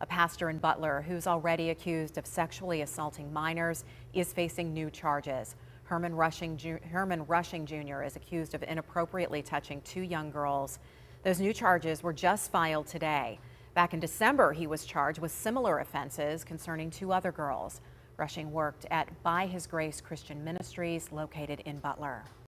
A pastor in Butler who's already accused of sexually assaulting minors is facing new charges. Herman Rushing, Herman Rushing Jr. is accused of inappropriately touching two young girls. Those new charges were just filed today. Back in December, he was charged with similar offenses concerning two other girls. Rushing worked at By His Grace Christian Ministries located in Butler.